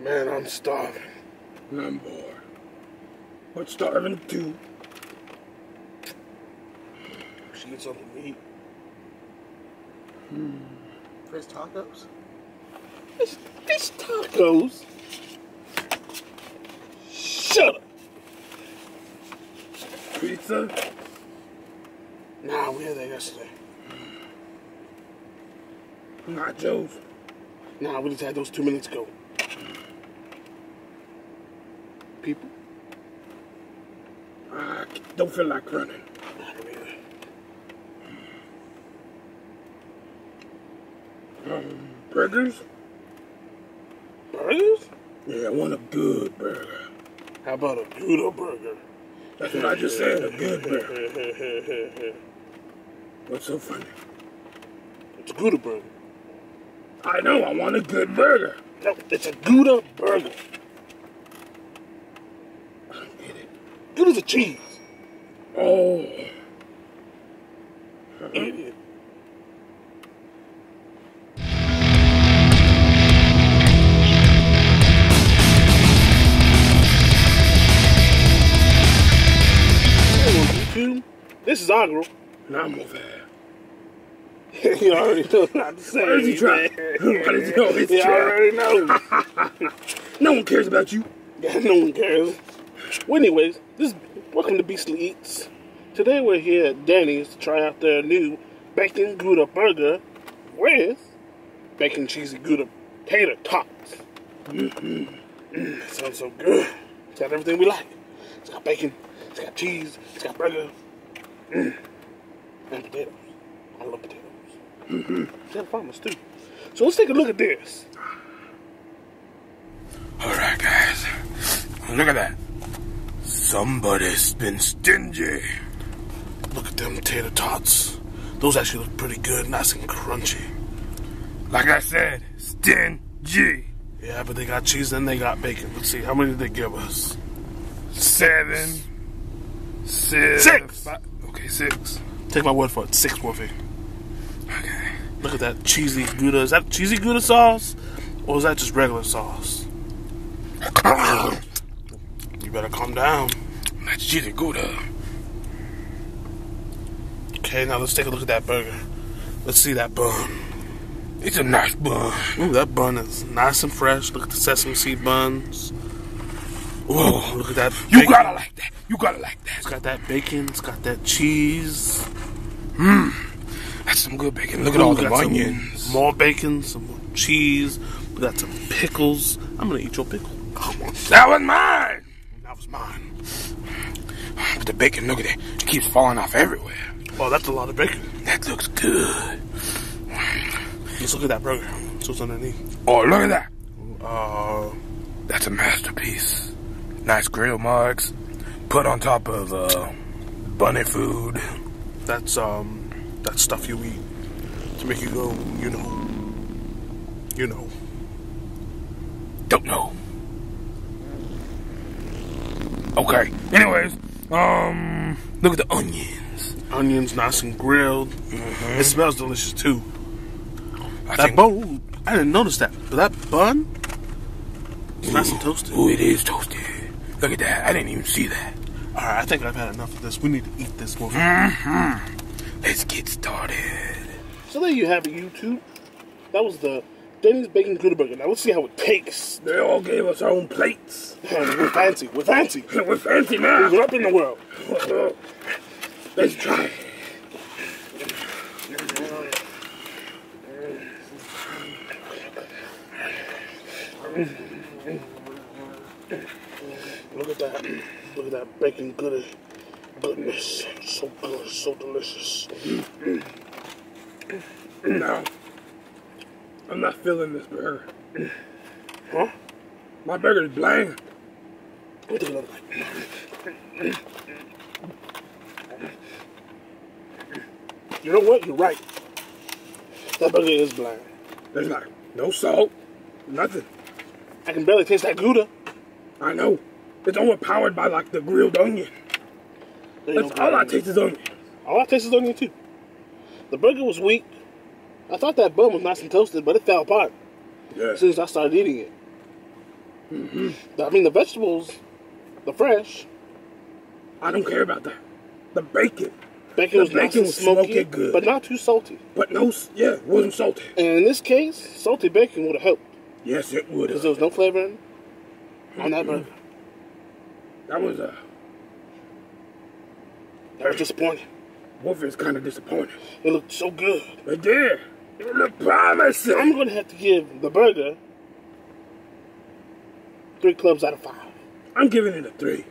Man, I'm starving. And I'm bored. But starving too. She needs something to eat. Fish hmm. tacos? Fish, fish tacos? Shut up. Pizza? Nah, we had that yesterday. Nachos? Nah, we just had those two minutes ago. People? I don't feel like running. I don't either. Um, burgers? Burgers? Yeah, I want a good burger. How about a Gouda burger? That's what I just said, a good burger. What's so funny? it's a Gouda burger. I know, I want a good burger. No, it's a Gouda burger. I don't get it. Gouda's a cheese. Oh, Idiot. This is Agro. now I'm over there. you already know not to say Why does he try? anything. Why does he always You already know. No one cares about you. No one cares. Well, anyways, this is welcome to Beastly Eats. Today we're here at Denny's to try out their new bacon Gouda burger with bacon cheesy Gouda tater tots. Mm, that sounds so good. It's got everything we like. It's got bacon, it's got cheese, it's got burger, mm, and potatoes. I love potatoes. Mm-hmm. Got farmers too. So let's take a look at this. Alright, guys. Look at that. Somebody's been stingy. Look at them tater tots. Those actually look pretty good, nice and crunchy. Like I said, stingy. Yeah, but they got cheese and they got bacon. Let's see, how many did they give us? Seven. Six. Six. Five- okay, six. Take my word for it, six Wolfie. Okay. Look at that cheesy Gouda. Is that cheesy Gouda sauce? Or is that just regular sauce? You better calm down. That's cheesy Gouda. Okay, now let's take a look at that burger. Let's see that bun. It's a nice bun. Ooh, that bun is nice and fresh. Look at the sesame seed buns. Ooh, look at that. You gotta like that. You gotta like It's that. got that bacon. It's got that cheese. Mmm. That's some good bacon. Look at all the onions. More bacon, some more cheese. We got some pickles. I'm gonna eat your pickle. Come on. That was mine. Mine. But the bacon, look at it. It keeps falling off everywhere. Oh, that's a lot of bacon. That looks good. Let's look at that burger. So what's underneath? Oh, look at that. Uh, That's a masterpiece. Nice grill marks. Put on top of uh, bunny food. that's um, that stuff you eat to make you go, you know, you know. Don't know. Okay. Anyways, um, look at the onions. Onions nice and grilled. It smells delicious too. I That bun, I didn't notice that, but that bun is nice and toasted. Ooh, it is toasted. Look at that. I didn't even see that. All right, I think I've had enough of this. We need to eat this one. Let's get started. So there you have it, YouTube. That was the Denny's Bacon Gouda Burger. Now let's see how it tastes. They all gave us our own plates. We're fancy. We're fancy. We're fancy now. We're up in the world. Let's try it. Look at that. Look at that bacon Gouda goodness. So good, so delicious. No. I'm not feeling this burger. Huh? My burger is bland. Let me take another bite. You know what? You're right. That burger is bland. There's like no salt, nothing. I can barely taste that Gouda. I know. It's overpowered by like the grilled onion. That's all I taste is onion. All I taste is onion too. The burger was weak. I thought that bun was nice and toasted, but it fell apart Yeah. as soon as I started eating it. The- I mean, the vegetables, the fresh. I don't care about that. The bacon, Bacon The was nice bacon and was smoky, smoky good. but not too salty. but no, yeah, it wasn't salty. And in this case, salty bacon would have helped Yes, it would because there was no flavoring on that burger. That was a That was disappointing. Wolf is kind of disappointed. It looked so good. It did. Looked promising. I'm going to have to give the burger three clubs out of five. I'm giving it a three.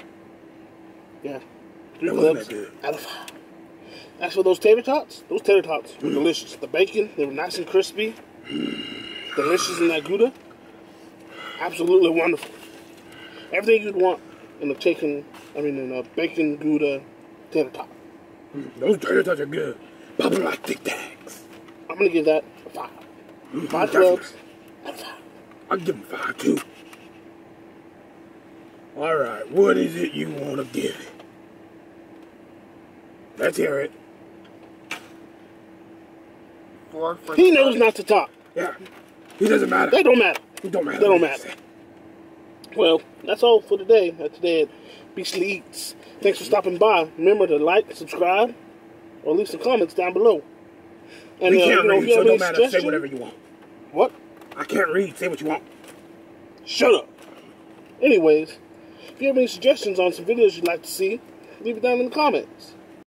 Yeah, three That clubs out of five. As for those tater tots, those tater tots were hmm. delicious. The bacon, they were nice and crispy. delicious in that Gouda. Absolutely wonderful. Everything you'd want in a chicken, I mean, in a bacon Gouda tater tot. Hmm, those tater tots are good. Popping like Tic Tacs. I'm going to give that a five. Five definitely. clubs out of five. I'll give him five too. All right, what is it you want to give it? Let's hear it. Four for He knows not to talk. Yeah, he doesn't matter. That don't matter. It don't matter. That don't matter. Well, that's all for today. Uh, today at Beastly Eats. Thanks for stopping by. Remember to like, subscribe, or leave some comments down below. And We uh, can't you know, if read, so it don't matter. Say whatever you want. What? I can't read. Say what you want. Shut up. Anyways, if you have any suggestions on some videos you'd like to see, leave it down in the comments.